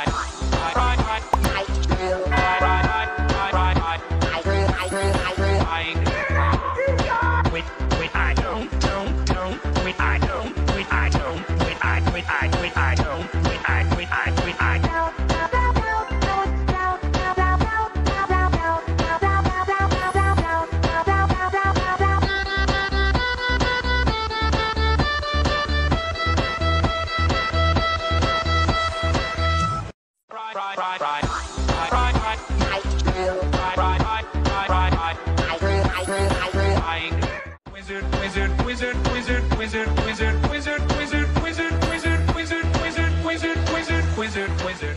try. wizard.